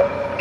you